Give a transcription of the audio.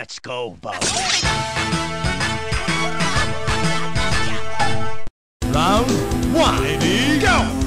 Let's go, Bob. Round one. go.